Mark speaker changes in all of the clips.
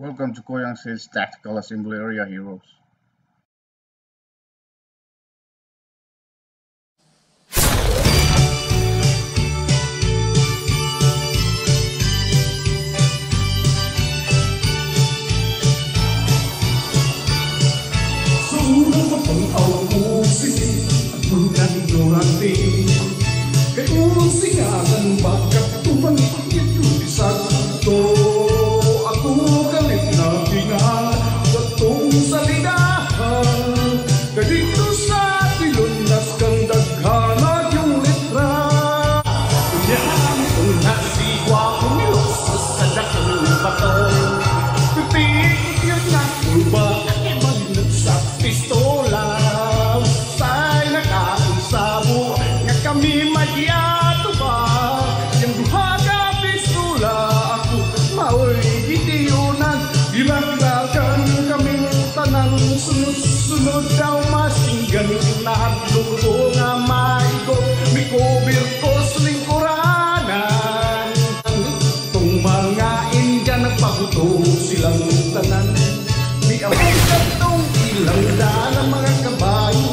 Speaker 1: Welcome to Koyang State's Tactical Assembly Area Heroes.
Speaker 2: Seluruh penghuni awal musik Bukan ignoranti Jesus Sunod daw masinggan Lahat luto nga maigo. Mikubir ko sa lingkuranan. Itong mga Indian Nagpahuto silang tanan. Di amay katong ilang daan Ang mga kabayo.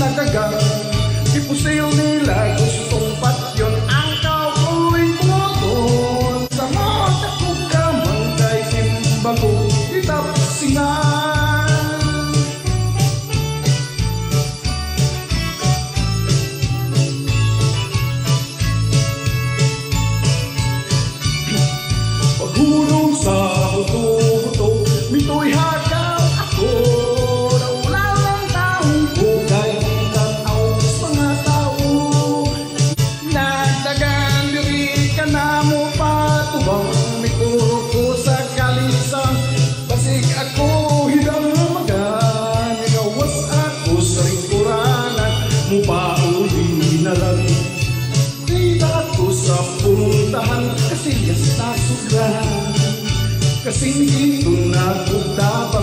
Speaker 2: Nakagang Ipusil nila gusto. listahan kasi yas nasugan Kasi dito nagpunta